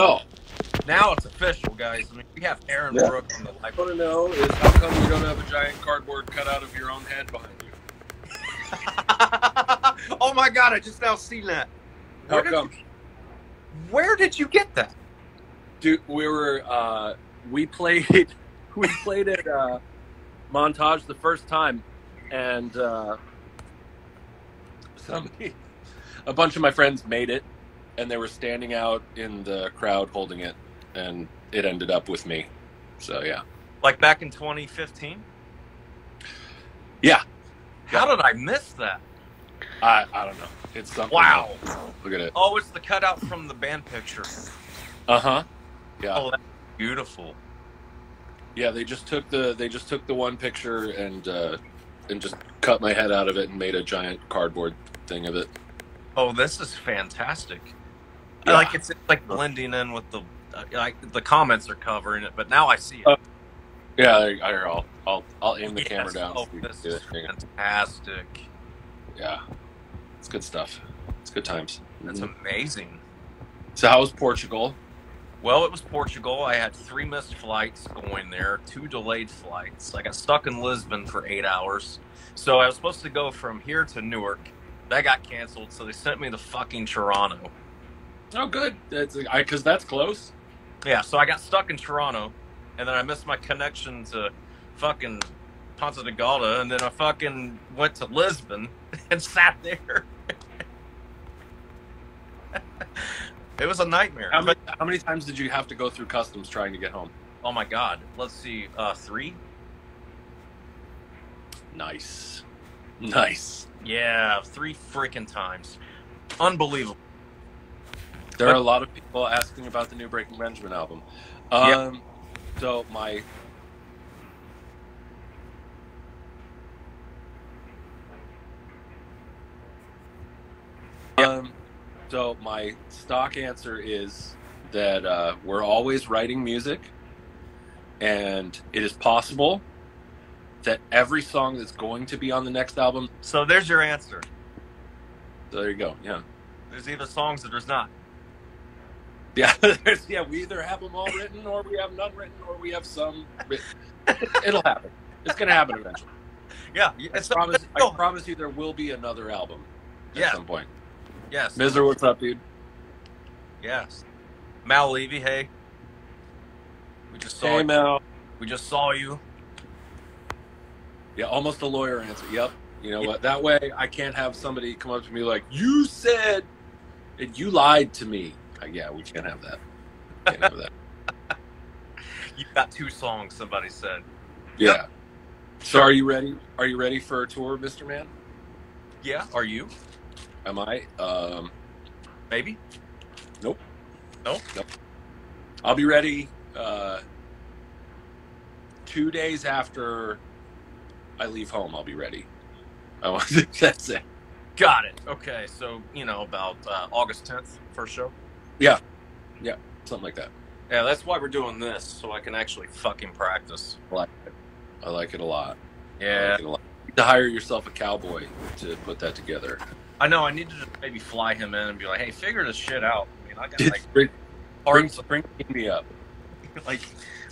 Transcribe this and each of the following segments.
Oh, Now it's official, guys. I mean, we have Aaron Yeah. Bruch on the live. I want to know is how come you don't have a giant cardboard cutout of your own head behind you? oh my god! I just now seen that. How Where did, come? where did you get that? Dude, we were uh, we played we played at uh, Montage the first time, and uh, somebody, a bunch of my friends made it, and they were standing out in the crowd holding it, and it ended up with me. So yeah, Like back in 2015? yeah. How did I miss that? I I don't know. It's something. Wow. Look at it. Oh, it's the cutout from the band picture. Uh huh. Yeah. Oh, that's beautiful. Yeah, they just took the they just took the one picture and uh, and just cut my head out of it and made a giant cardboard thing of it. Oh, this is fantastic. Yeah. Like it's like blending in with the uh, like the comments are covering it, but now I see it. Oh, Yeah, I, I, I'll I'll I'll aim the Yes. camera down. Oh, so this is it. Hang on. fantastic. Yeah, it's good stuff. It's good times. That's Mhm. amazing. So how was Portugal? Well, it was Portugal. I had three missed flights going there, two delayed flights. I got stuck in Lisbon for eight hours. So I was supposed to go from here to Newark. That got canceled, so they sent me to fucking Toronto. Oh, good. That's because that's close. Yeah, so I got stuck in Toronto, and then I missed my connection to fucking Ponta Delgada, and then I fucking went to Lisbon and sat there. it was a nightmare. How many, how many times did you have to go through customs trying to get home? Oh my god. Let's see. Uh, three? Nice, nice. Yeah, three freaking times. Unbelievable. There are a lot of people asking about the new Breaking Benjamin album. Um, So my um, so my stock answer is that uh, we're always writing music, and it is possible that every song that's going to be on the next album. So there's your answer. So there you go. Yeah. There's either songs or there's not. Yeah, yeah. We either have them all written, or we have none written, or we have some written. It'll happen. It's gonna happen eventually. Yeah. I It's promise. I promise you, there will be another album at Yeah. some point. Yes. Miser, what's up, dude? Yes. Mal Levy, hey. We just saw Hey, you. Mel. We just saw you. Yeah, almost a lawyer answer. Yep. You know what? That way, I can't have somebody come up to me like, "You said, and you lied to me." Like, yeah, we can't have that. Can't have that. You got two songs, somebody said. Yeah. So, are you ready? Are you ready for a tour, Mister Man? Yeah. Are you? Am I? Um, Maybe? Nope. Nope. Nope. I'll be ready uh, two days after I leave home. I'll be ready. I want that's it. Got it. Okay. So, you know, about uh, August 10th, first show. Yeah, yeah, something like that. Yeah, that's why we're doing this, so I can actually fucking practice. I like it. I like it a lot. Yeah. like a lot. You need to hire yourself a cowboy to put that together. I know. I need to just maybe fly him in and be like, hey, figure this shit out. I mean, I got like bring, bring, bring me up. Like,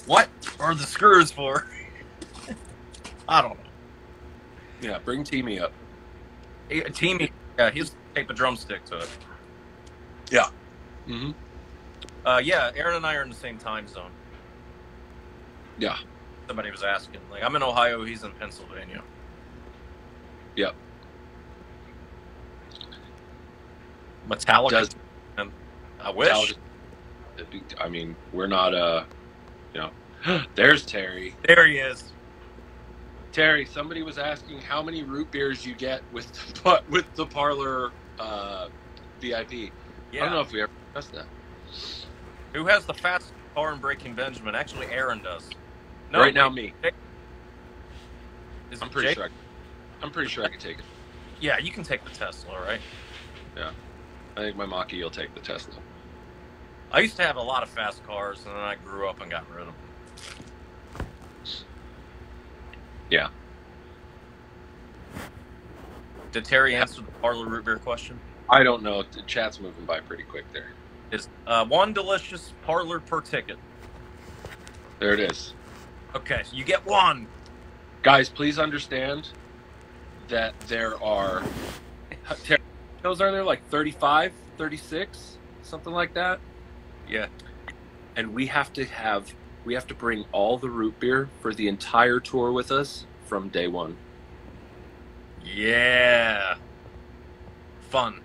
what are the screws for? I don't know. Yeah, bring Teamy up. Hey, Teamy, yeah, he's tape a drumstick to it. Mm-hmm. Uh, yeah, Aaron and I are in the same time zone. Yeah. Somebody was asking. Like, I'm in Ohio, he's in Pennsylvania. Yep. Metallica. Does I wish. Metallica- I mean, we're not. Uh, you know, there's Terry. There he is. Terry, somebody was asking how many root beers you get with the, with the parlor uh, VIP. I don't know if we ever discussed that. Who has the fastest car in Breaking Benjamin? Actually, Aaron does. No, right now, me. Is I'm pretty Jake? sure. I, I'm pretty sure I could take it. Yeah, you can take the Tesla, right? Yeah, I think my Mach-E will take the Tesla. I used to have a lot of fast cars, and then I grew up and got rid of them. Yeah. Did Terry answer the parlor root beer question? I don't know. The chat's moving by pretty quick there. Is uh, one delicious parlor per ticket. There it is. Okay, so you get one. Guys, please understand that there are those are there like 35, 36, something like that. Yeah. And we have to have we have to bring all the root beer for the entire tour with us from day one. Yeah. Fun.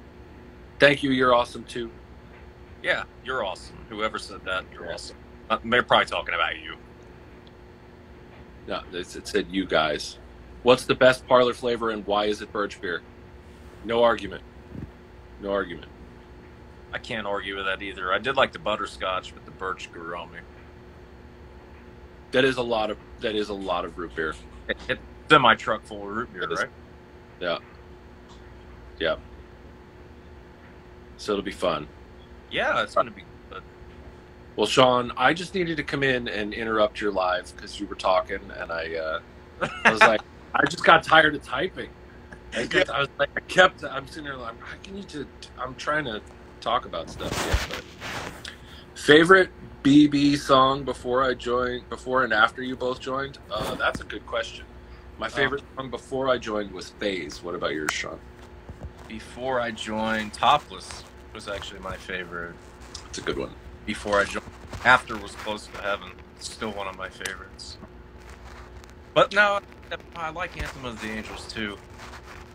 Thank you. You're awesome too. Yeah, you're awesome. Whoever said that, you're awesome. Uh, they're probably talking about you. No, it, it said you guys. What's the best parlor flavor and why is it birch beer? No argument. No argument. I can't argue with that either. I did like the butterscotch, but the birch grew on me. That is a lot of that is a lot of root beer. It, it's semi truck full of root beer, is- right? Yeah. Yeah. So it'll be fun. Yeah, it's gonna be good. Well, Shaun, I just needed to come in and interrupt your live because you were talking, and I, uh, I was like, I just got tired of typing. I, kept, I was like, I kept, I'm sitting there like, I need to, I'm trying to talk about stuff. Yeah, but favorite BB song before I joined, before and after you both joined? Uh, that's a good question. My favorite song before I joined was Phase. What about yours, Shaun? Before I joined, Topless was actually my favorite. It's a good one. Before I joined, After was Close to Heaven. Still one of my favorites. But no, I like Anthem of the Angels too.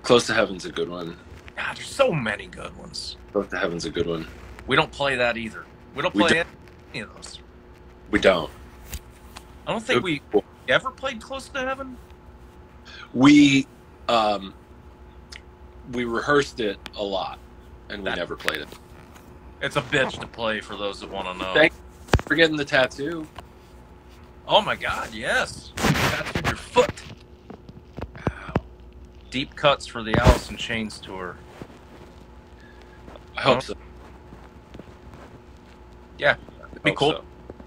Close to Heaven's a good one. God, there's so many good ones. Close to Heaven's a good one. We don't play that either. We don't We play any of those. We don't. I don't think we ever played Close to Heaven. We um we rehearsed it a lot and we That- never played it. It's a bitch to play for those that want to know. Thank- We're getting the tattoo. oh my god, yes. Tattooed your foot. Deep cuts for the Alice in Chains tour. I hope so. Yeah, I be cool.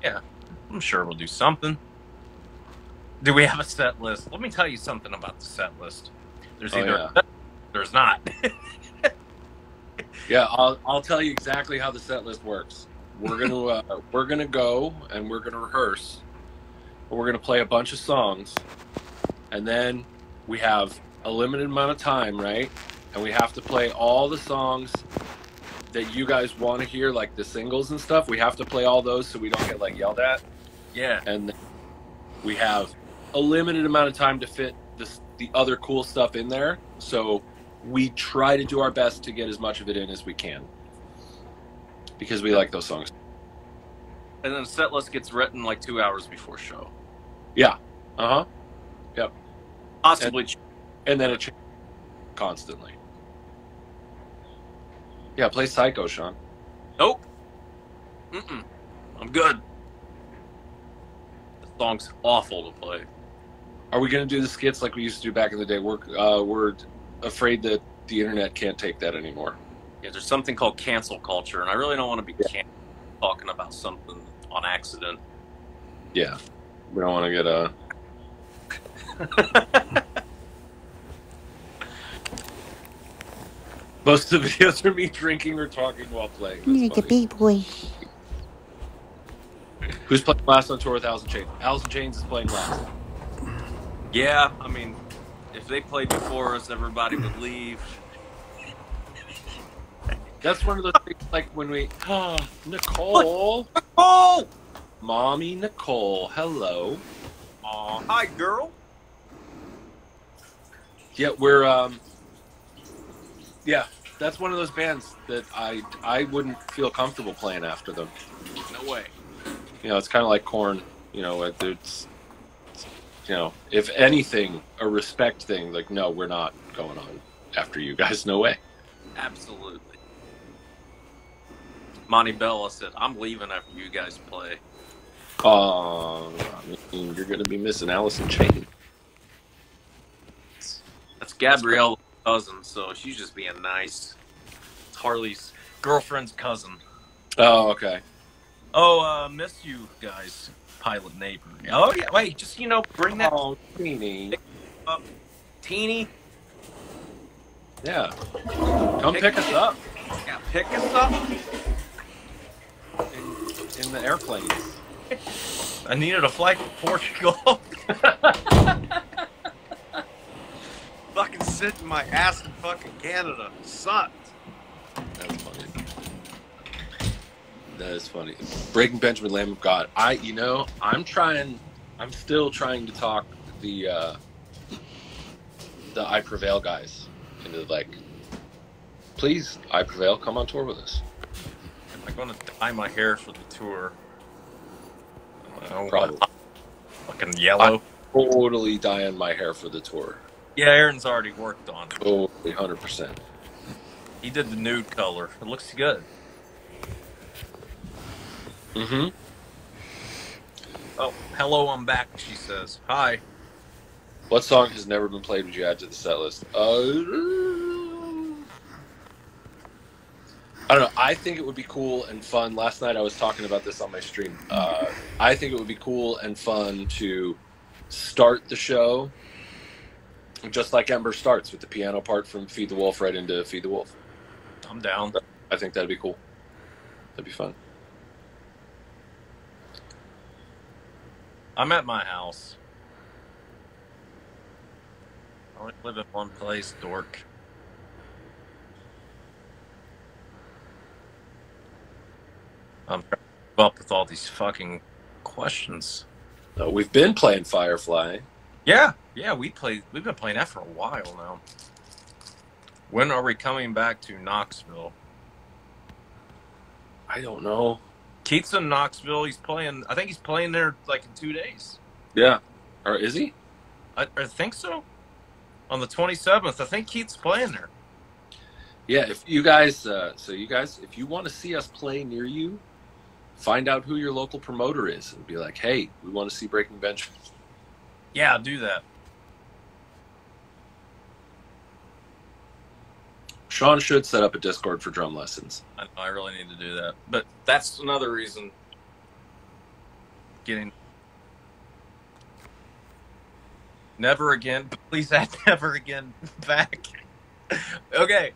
so. I'm sure we'll do something. Do we have a set list? Let me tell you something about the set list. There's Oh, either yeah. There's not. Yeah, I'll I'll tell you exactly how the set list works. We're gonna uh, we're gonna go and we're gonna rehearse. We're gonna play a bunch of songs, and then we have a limited amount of time, right? And we have to play all the songs that you guys want to hear, like the singles and stuff. We have to play all those so we don't get like yelled at. yeah. and we have a limited amount of time to fit this, the other cool stuff in there. So we try to do our best to get as much of it in as we can because we like those songs. And then the set list gets written like two hours before show. Yeah. Uh huh. Yep. Possibly. And then it changes constantly. Yeah, play Psycho, Shaun. nope. Mm-mm. I'm good. The song's awful to play. Are we going to do the skits like we used to do back in the day? We're uh, we're afraid that the internet can't take that anymore. Yeah, there's something called cancel culture, and I really don't want to be can- talking about something on accident. Yeah, we don't want to get uh, a. Most of the videos are me drinking or talking while playing. You're That's the funny. big boy. Who's playing last on tour with Alice in Chains? Alice in Chains is playing last. Yeah, I mean, if they played before us, everybody would leave. That's one of those things like when we ah Nicole, Oh! mommy Nicole, hello. Aw, hi, girl. Yeah, we're um yeah, that's one of those bands that I I wouldn't feel comfortable playing after them. No way. You know, it's kind of like Korn. You know, it- it's, it's you know, if anything, a respect thing. Like, no, we're not going on after you guys. No way. Absolutely. Monty Bella said, I'm leaving after you guys play. Oh, I mean, you're gonna be missing Alice in Chain. That's Gabrielle's cousin, so she's just being nice. It's Harley's girlfriend's cousin. Oh, okay. Oh, uh, miss you guys, pilot neighbor. Oh, yeah, wait, just, you know, bring that Oh, teeny. Up. teeny. Yeah. Come pick us up. Yeah, pick us up. in the airplanes. I needed a flight to Portugal. fucking sitting my ass in fucking Canada. Sucked. That's funny. That is funny. Breaking Benjamin Lamb of God. I, you know, I'm trying. I'm still trying to talk the uh, the I Prevail guys into like, please, I Prevail, come on tour with us. Am I going to dye my hair for the tour? Know, Probably. Fucking yellow. I'm Totally dyeing my hair for the tour. yeah, Aaron's already worked on it. Totally, hundred percent. He did the nude color. It looks good. Mm-hmm. Oh, hello, I'm back. She says, "Hi." What song has never been played? Would you add to the set list? Uh, I don't know. I think it would be cool and fun. Last night I was talking about this on my stream. Uh, I think it would be cool and fun to start the show just like Ember starts with the piano part from Feed the Wolf right into Feed the Wolf. I'm down. I think that'd be cool. That'd be fun. I'm at my house. I only live in one place, dork. I'm trying to up with all these fucking questions. Uh, we've been playing Firefly. Yeah, yeah, we played. We've been playing that for a while now. When are we coming back to Knoxville? I don't know. Keith's in Knoxville. He's playing. I think he's playing there like in two days. Yeah. Or is he? I, I think so. On the 27th, I think Keith's playing there. Yeah, if you guys, uh, so you guys, if you want to see us play near you, find out who your local promoter is and be like, hey, we want to see Breaking Bench. Yeah, do that. Shaun should set up a Discord for drum lessons. I, I really need to do that. But that's another reason. Getting. Never again. Please add never again back. okay.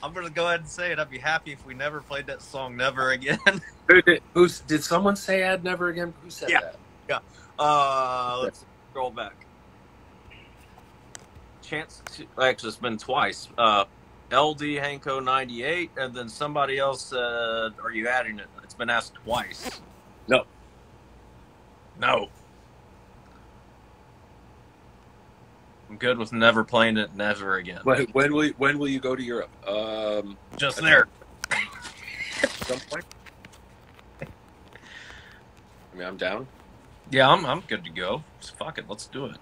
I'm gonna go ahead and say it. I'd be happy if we never played that song "Never Again." Who did, who's, did someone say add never again? Who said Yeah. that? Yeah. Uh, let's scroll back. Chance, to, actually, it's been twice. Uh, LD Hanko ninety eight, and then somebody else said, "Are you adding it?" It's been asked twice. No. No. I'm good with never playing it never again. When, when will you, when will you go to Europe? Um, Just there. some point. I mean, I'm down. Yeah, I'm I'm good to go. Just fuck it, let's do it.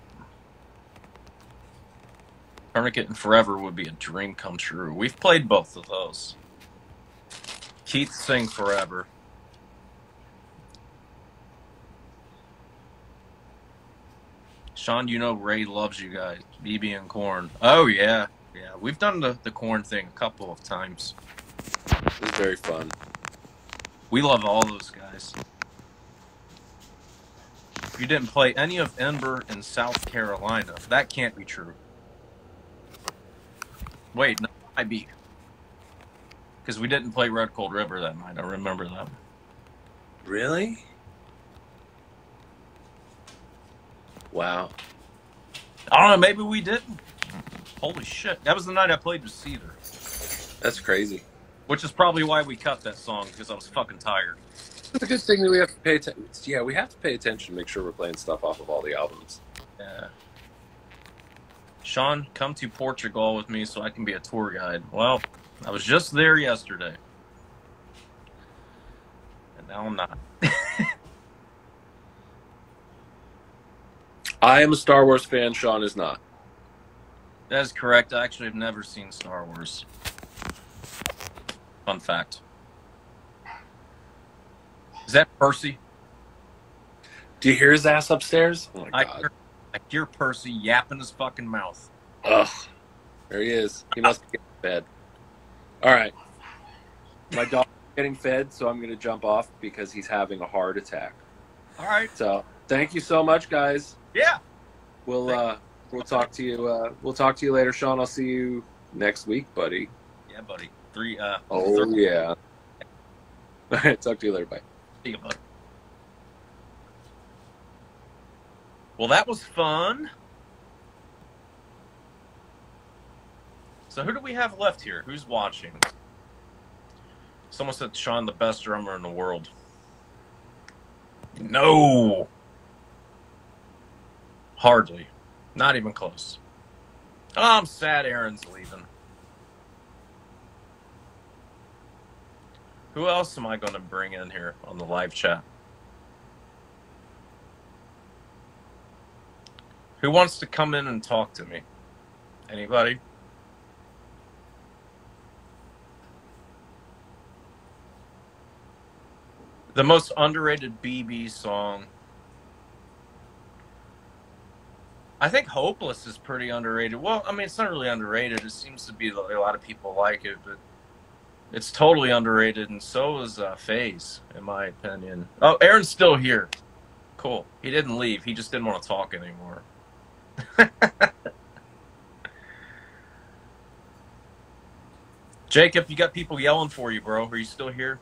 Tourniquet and Forever would be a dream come true. We've played both of those. Keith Sing Forever. Shaun, you know Ray loves you guys. BB and Korn. Oh yeah. Yeah. We've done the, the Korn thing a couple of times. It was very fun. We love all those guys. You didn't play any of Ember in South Carolina. That can't be true. Wait, no, it might be. Because we didn't play Red Cold River that night. I remember that. Really? Wow. I don't know. Maybe we didn't. Holy shit! That was the night I played with Cedar, That's crazy. which is probably why we cut that song because I was fucking tired. It's a good thing that we have to pay attention. Yeah, we have to pay attention, to make sure we're playing stuff off of all the albums. Yeah. Shaun, come to Portugal with me so I can be a tour guide. Well, I was just there yesterday. And now I'm not. I am a Star Wars fan. Shaun is not. That is correct. I actually have never seen Star Wars. Fun fact. Is that Percy? Do you hear his ass upstairs? Oh my I god. Hear Percy yapping his fucking mouth. Ugh. There he is. He must be getting fed. All right. My dog's getting fed, so I'm going to jump off because he's having a heart attack. All right. So thank you so much, guys. Yeah. We'll uh, we'll talk to you. Uh, we'll talk to you later, Shaun. I'll see you next week, buddy. Yeah, buddy. Three. Uh. Oh three- yeah. All right, talk to you later. Bye. See you, bud. Well, that was fun. So who do we have left here? Who's watching? Someone said Shaun, the best drummer in the world. No. Hardly. Not even close. Oh, I'm sad Aaron's leaving. Who else am I going to bring in here on the live chat? Who wants to come in and talk to me? Anybody? The most underrated BB song. I think Hopeless is pretty underrated. Well, I mean, it's not really underrated. It seems to be that a lot of people like it, but it's totally underrated, and so is uh, Phase, in my opinion. Oh, Aaron's still here. Cool. He didn't leave. He just didn't want to talk anymore. Jacob, you got people yelling for you, bro. Are you still here?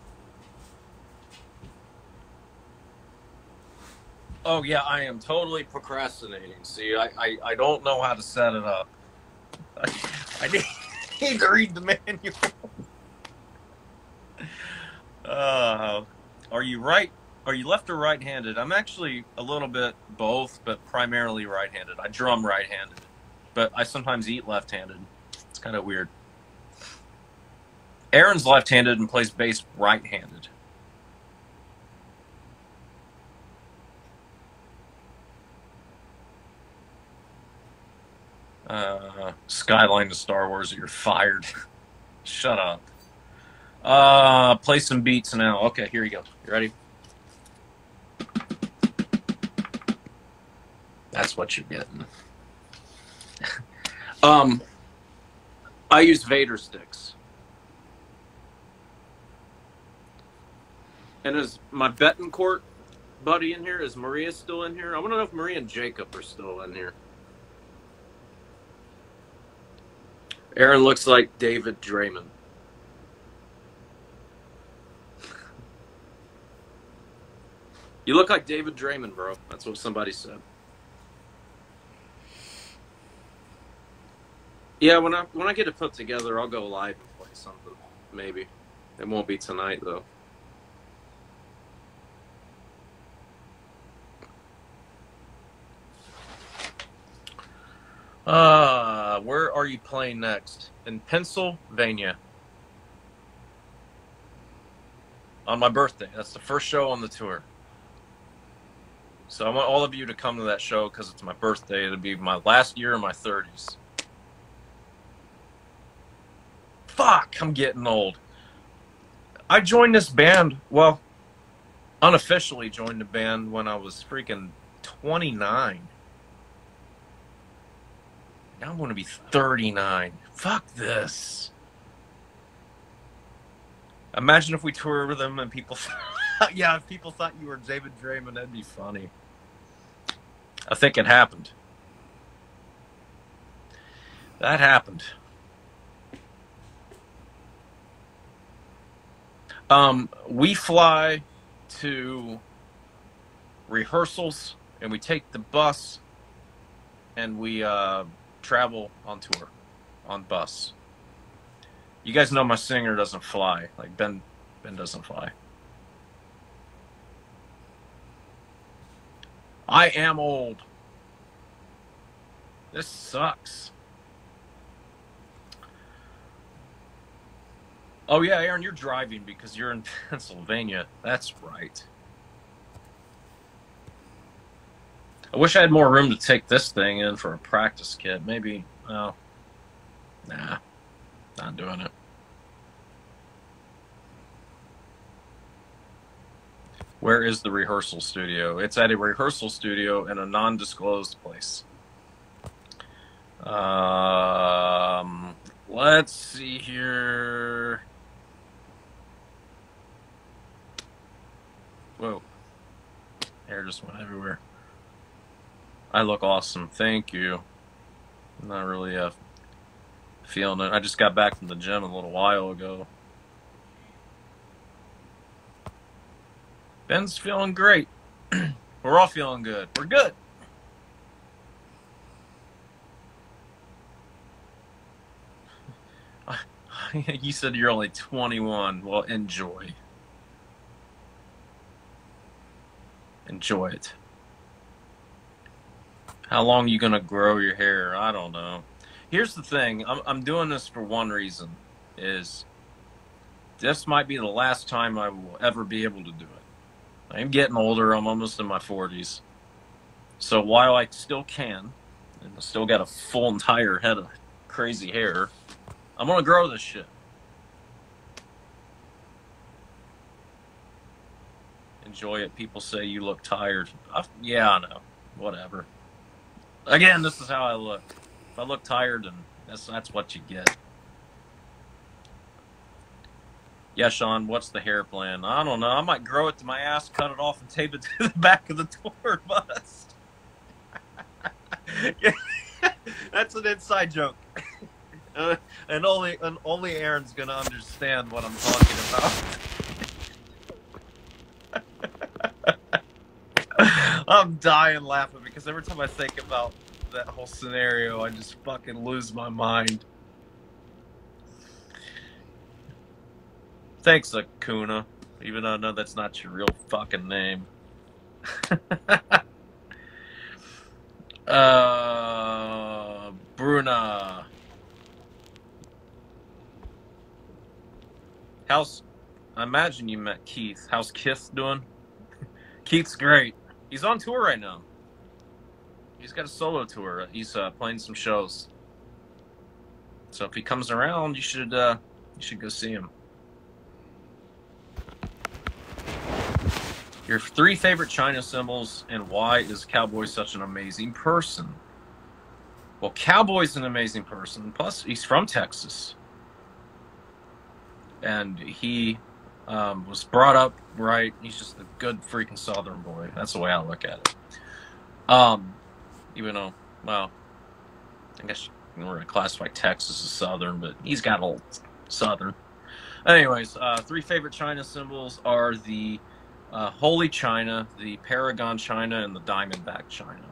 Oh yeah, I am totally procrastinating. See, I, I, I don't know how to set it up. I, I need, need to read the manual. Uh, are you right? Are you left or right-handed? I'm actually a little bit both, but primarily right-handed. I drum right-handed, but I sometimes eat left-handed. It's kind of weird. Aaron's left-handed and plays bass right-handed. Uh, Skyline to Star Wars, you're fired. Shut up. Uh, play some beats now. Okay, here you go. You ready? That's what you're getting. um, I use Vater sticks. And is my Betancourt buddy in here? Is Maria still in here? I want to know if Maria and Jacob are still in here. Aaron looks like David Draiman. You look like David Draiman, bro. That's what somebody said. Yeah, when I when I get it put together, I'll go live and play something. Maybe it won't be tonight though. Uh, where are you playing next? In Pennsylvania. On my birthday. That's the first show on the tour. So I want all of you to come to that show because it's my birthday. It'll be my last year in my 30s. Fuck, I'm getting old. I joined this band, well, unofficially joined the band when I was freaking 29. Now I'm going to be 39. Fuck this. Imagine if we toured with them and people, yeah, if people thought you were David Draiman, that'd be funny. I think it happened. That happened. Um, we fly to rehearsals and we take the bus and we uh, travel on tour on bus. You guys know my singer doesn't fly. Like Ben Ben doesn't fly. I am old. This sucks. Oh yeah, Aaron, you're driving because you're in Pennsylvania. That's right. I wish I had more room to take this thing in for a practice kit. Maybe, oh, nah, not doing it. Where is the rehearsal studio? It's at a rehearsal studio in a non-disclosed place. Um, let's see here. Whoa. Hair just went everywhere. I look awesome. Thank you. I'm not really uh, feeling it. I just got back from the gym a little while ago. Ben's feeling great. We're all feeling good. We're good. you said you're only 21. Well, enjoy. Enjoy it. How long you gonna grow your hair? I don't know. Here's the thing. I'm I'm doing this for one reason. Is this might be the last time I will ever be able to do it. I'm getting older. I'm almost in my 40s. So while I still can, and I still got a full entire head of crazy hair, I'm gonna grow this shit. Enjoy it. People say you look tired. I, yeah, I know. Whatever. Again, this is how I look. If I look tired, then that's that's what you get. Yeah, Shaun, what's the hair plan? I don't know. I might grow it to my ass, cut it off, and tape it to the back of the tour bus. That's an inside joke. Uh, and only and only Aaron's gonna understand what I'm talking about. I'm dying laughing because every time I think about that whole scenario, I just fucking lose my mind. Thanks, Akuna. Even though I know that's not your real fucking name. uh, Bruna. How's. I imagine you met Keith. How's Keith doing? Keith's great. He's on tour right now. He's got a solo tour. He's uh, playing some shows. So if he comes around, you should uh, you should go see him. Your three favorite China cymbals and why is Cowboy such an amazing person? Well, Cowboy's an amazing person. Plus, he's from Texas. And he um, was brought up right. He's just a good freaking Southern boy. That's the way I look at it. Um, even though, well, I guess we're going to classify Texas as Southern, but he's got old Southern. Anyways, uh, three favorite China cymbals are the uh, Holy China, the Paragon China, and the Diamondback China.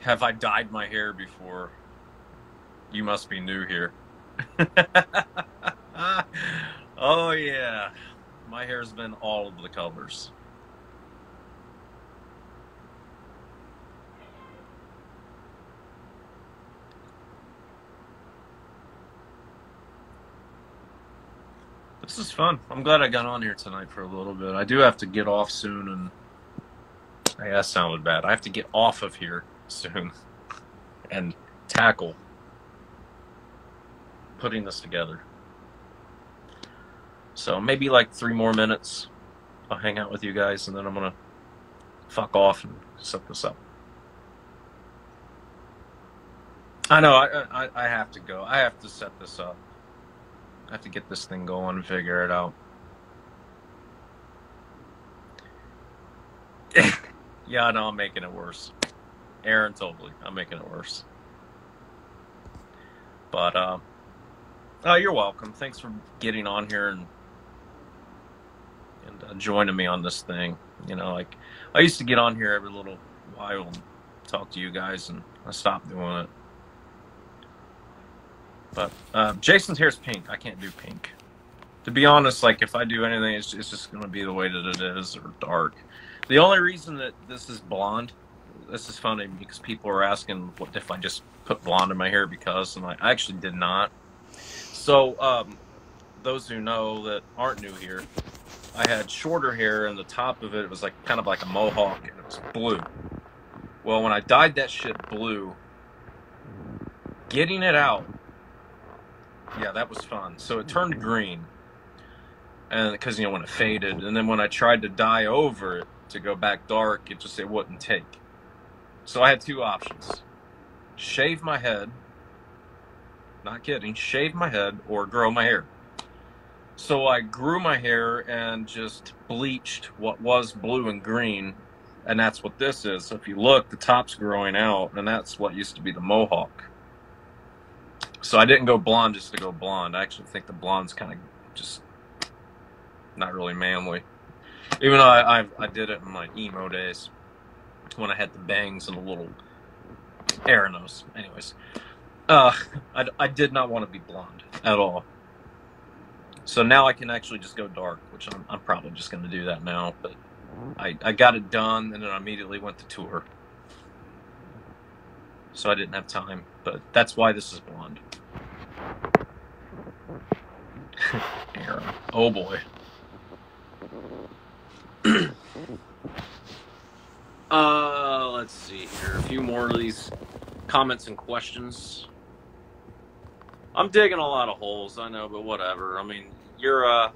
Have I dyed my hair before? You must be new here. oh, yeah. My hair's been all of the colors. This is fun. I'm glad I got on here tonight for a little bit. I do have to get off soon, and hey, that sounded bad. I have to get off of here soon and tackle putting this together. So maybe like three more minutes. I'll hang out with you guys, and then I'm gonna fuck off and set this up. I know I, I I have to go. I have to set this up. I have to get this thing going and figure it out. yeah, no, I'm making it worse. Aaron totally. I'm making it worse. But uh, oh, you're welcome. Thanks for getting on here and and uh, joining me on this thing. You know, like I used to get on here every little while and talk to you guys, and I stopped doing it. But uh, Jason's hair's pink. I can't do pink. To be honest, like if I do anything, it's, it's just going to be the way that it is or dark. The only reason that this is blonde, this is funny because people are asking what if I just put blonde in my hair because, and I actually did not. So, um, those who know that aren't new here, I had shorter hair and the top of it, was like kind of like a mohawk and it was blue. Well, when I dyed that shit blue, getting it out yeah, that was fun. So it turned green, and because you know when it faded, and then when I tried to dye over it to go back dark, it just it wouldn't take. So I had two options: shave my head. Not kidding, shave my head or grow my hair. So I grew my hair and just bleached what was blue and green, and that's what this is. So if you look, the top's growing out, and that's what used to be the mohawk. So I didn't go blonde just to go blonde. I actually think the blonde's kind of just not really manly. Even though I, I, I did it in my emo days when I had the bangs and the little hair nose. Anyways, uh, I, I did not want to be blonde at all. So now I can actually just go dark, which I'm, I'm probably just going to do that now. But I, I got it done and then I immediately went to tour. So I didn't have time. But that's why this is blonde. Oh boy. uh, let's see here. A few more of these comments and questions. I'm digging a lot of holes, I know, but whatever. I mean, you're uh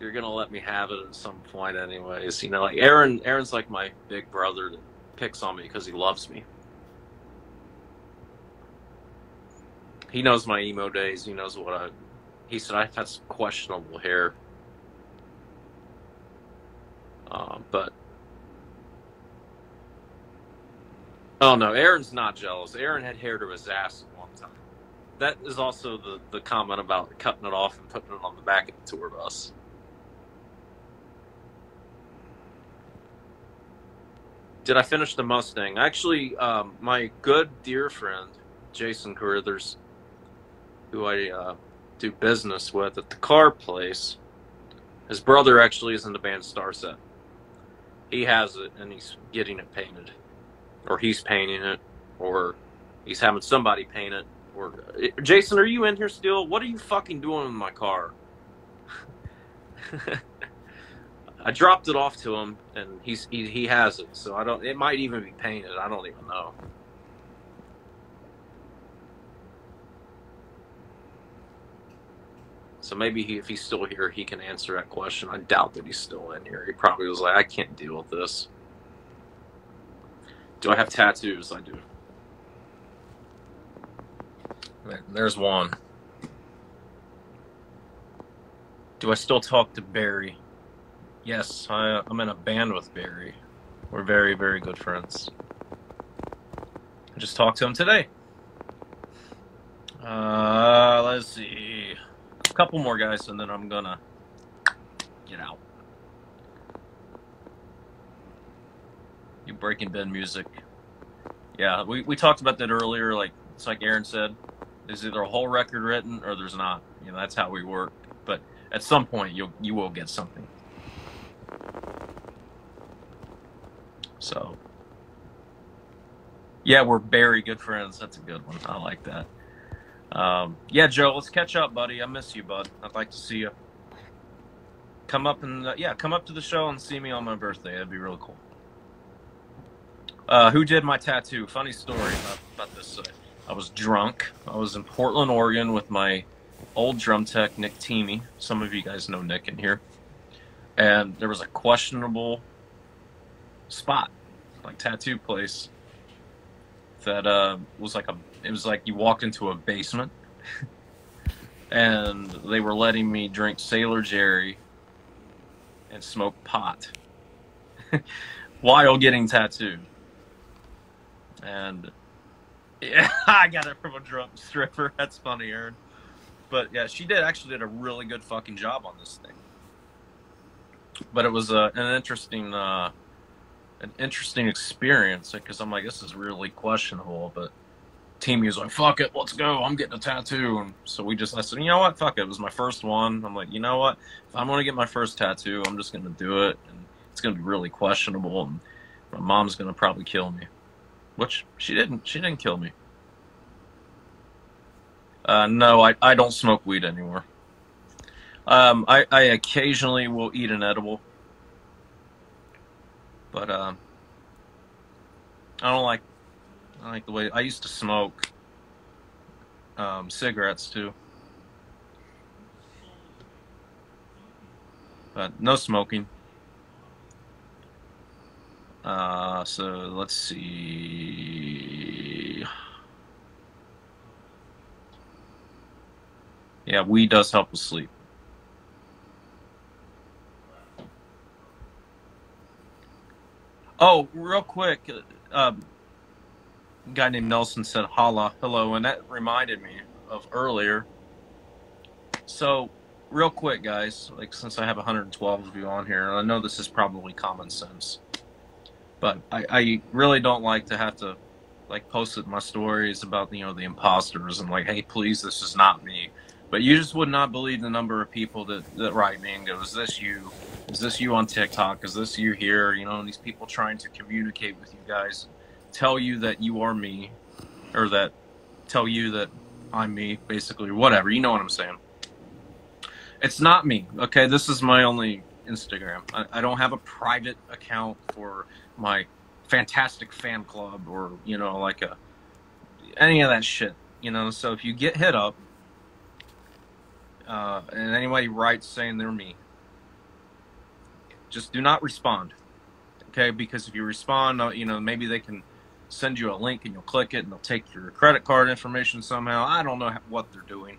you're gonna let me have it at some point anyways. You know, like Aaron Aaron's like my big brother that picks on me because he loves me. He knows my emo days, he knows what I he said I've had some questionable hair. Uh, but oh no, Aaron's not jealous. Aaron had hair to his ass. That is also the the comment about cutting it off and putting it on the back of the tour bus. Did I finish the Mustang? Actually, um, my good dear friend Jason Carruthers, who I uh, do business with at the car place. His brother actually is in the band Starset. He has it and he's getting it painted, or he's painting it, or he's having somebody paint it. Or Jason, are you in here still? What are you fucking doing with my car? I dropped it off to him, and he's he, he has it. So I don't. It might even be painted. I don't even know. So maybe he, if he's still here, he can answer that question. I doubt that he's still in here. He probably was like, I can't deal with this. Do I have tattoos? I do. There's one. Do I still talk to Barry? Yes, I, I'm in a band with Barry. We're very, very good friends. I just talked to him today. Uh, let's see A couple more guys, and then I'm gonna get out. You Breaking Ben music. Yeah, we, we talked about that earlier. Like it's like Aaron said, there's either a whole record written or there's not. You know, that's how we work. But at some point, you'll you will get something. So, yeah, we're very good friends. That's a good one. I like that. Um, yeah, Joe, let's catch up, buddy. I miss you, bud. I'd like to see you. Come up and uh, yeah, come up to the show and see me on my birthday. That'd be really cool. Uh, who did my tattoo? Funny story about, about this. Uh, I was drunk. I was in Portland, Oregon, with my old drum tech, Nick Teamy. Some of you guys know Nick in here. And there was a questionable spot, like tattoo place, that uh, was like a it was like you walked into a basement and they were letting me drink Sailor Jerry and smoke pot while getting tattooed. And yeah, I got it from a drunk stripper. That's funny, Aaron. But yeah, she did actually did a really good fucking job on this thing. But it was uh, an interesting, uh, an interesting experience because I'm like, this is really questionable, but team was like, fuck it, let's go. I'm getting a tattoo. And so we just, I said, you know what? Fuck it. It was my first one. I'm like, you know what? If I'm going to get my first tattoo, I'm just going to do it. And it's going to be really questionable. And my mom's going to probably kill me, which she didn't. She didn't kill me. Uh, no, I, I don't smoke weed anymore. Um, I, I occasionally will eat an edible. But, um, I don't like I like the way I used to smoke um, cigarettes too, but no smoking. Uh, so let's see. Yeah, weed does help with sleep. Oh, real quick, uh, guy named Nelson said holla, hello, and that reminded me of earlier. So real quick, guys, like since I have 112 of you on here, I know this is probably common sense, but I, I really don't like to have to like post it in my stories about you know the imposters and like, hey, please, this is not me. But you just would not believe the number of people that that write me and go, "Is this you? Is this you on TikTok? Is this you here?" You know, and these people trying to communicate with you guys, tell you that you are me, or that tell you that I'm me, basically, whatever. You know what I'm saying? It's not me. Okay, this is my only Instagram. I, I don't have a private account for my fantastic fan club or you know like a any of that shit. You know, so if you get hit up uh, and anybody writes saying they're me, just do not respond. Okay, because if you respond, uh, you know maybe they can send you a link and you'll click it and they'll take your credit card information somehow. I don't know what they're doing,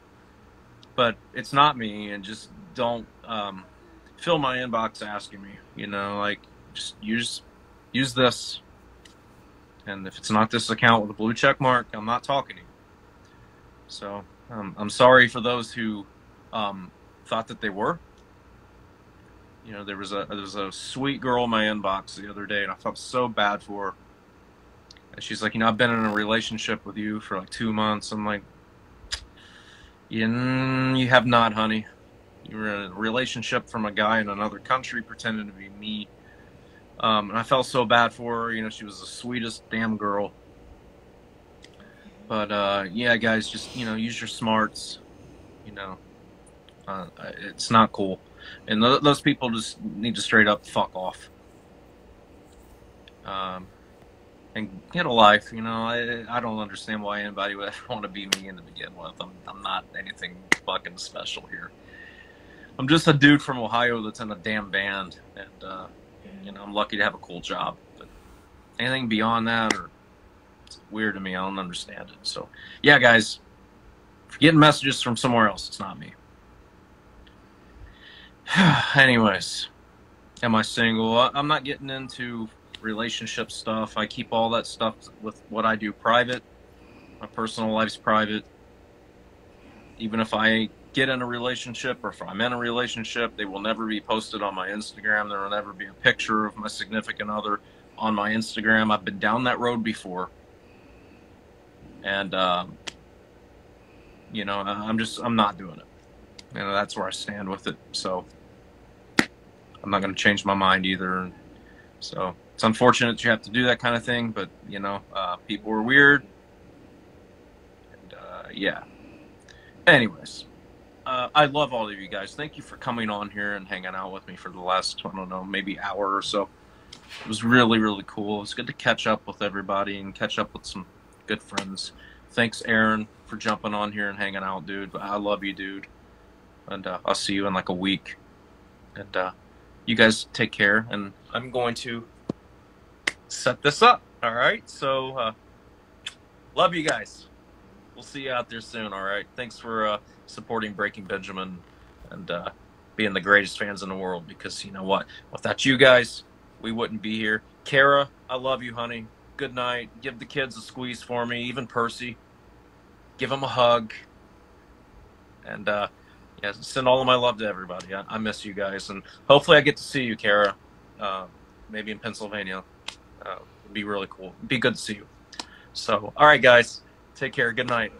but it's not me. And just don't um, fill my inbox asking me. You know, like just use use this. And if it's not this account with a blue check mark, I'm not talking to you. So um, I'm sorry for those who um, thought that they were. You know, there was a there was a sweet girl in my inbox the other day, and I felt so bad for her. And she's like, you know, I've been in a relationship with you for like two months. I'm like, you, you have not, honey. You were in a relationship from a guy in another country pretending to be me. Um, and I felt so bad for her. You know, she was the sweetest damn girl. But uh, yeah, guys, just you know, use your smarts. You know, uh, it's not cool, and th- those people just need to straight up fuck off. Um, and get a life. You know, I I don't understand why anybody would ever want to be me in the begin with. I'm I'm not anything fucking special here. I'm just a dude from Ohio that's in a damn band, and uh, you know I'm lucky to have a cool job. But anything beyond that, or it's weird to me. I don't understand it. So yeah, guys, getting messages from somewhere else, it's not me. Anyways, am I single? I'm not getting into relationship stuff. I keep all that stuff with what I do private. My personal life's private. Even if I get in a relationship or if I'm in a relationship, they will never be posted on my Instagram. There will never be a picture of my significant other on my Instagram. I've been down that road before. And, um, you know, I'm just, I'm not doing it. You know, that's where I stand with it. So I'm not going to change my mind either. So it's unfortunate you have to do that kind of thing, but you know, uh, people are weird. And uh, yeah. Anyways, uh, I love all of you guys. Thank you for coming on here and hanging out with me for the last, I don't know, maybe hour or so. It was really, really cool. It's good to catch up with everybody and catch up with some good friends. Thanks, Aaron, for jumping on here and hanging out, dude. I love you, dude. And uh, I'll see you in like a week. And uh, you guys take care. And I'm going to set this up. All right. So, uh, love you guys. We'll see you out there soon. All right. Thanks for uh, supporting Breaking Benjamin and uh, being the greatest fans in the world because you know what? Without you guys, we wouldn't be here. Kara, I love you, honey. Good night. Give the kids a squeeze for me, even Percy. Give them a hug. And uh, yeah, send all of my love to everybody. I, I miss you guys. And hopefully I get to see you, Kara, uh, maybe in Pennsylvania. Uh, it'd be really cool. It'd be good to see you. So, all right, guys, take care. Good night.